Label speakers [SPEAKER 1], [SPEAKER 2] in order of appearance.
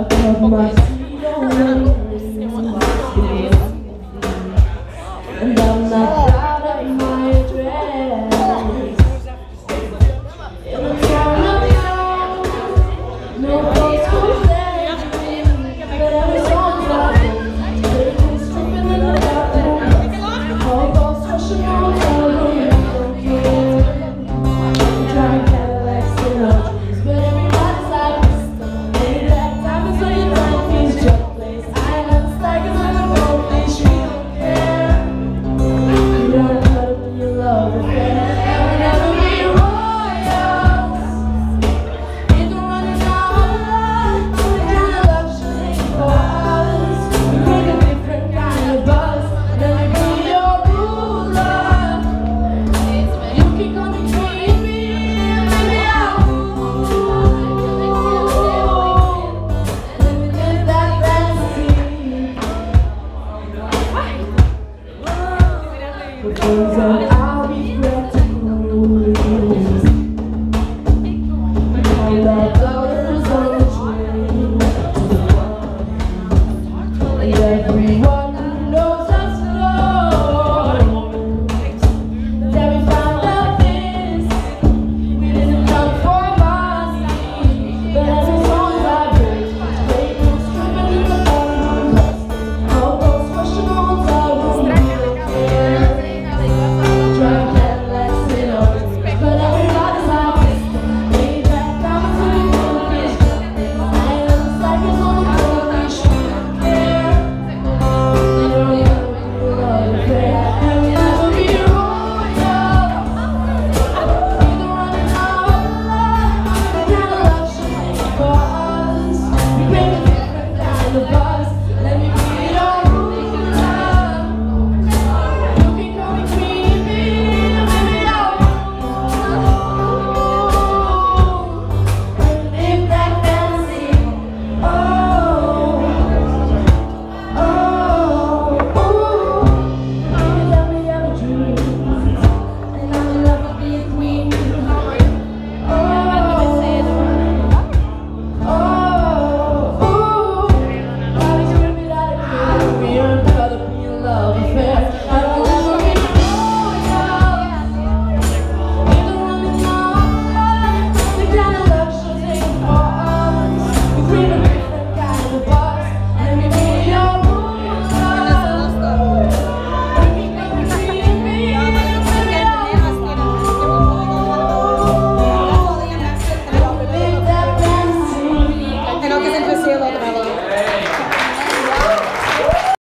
[SPEAKER 1] I cut my feet your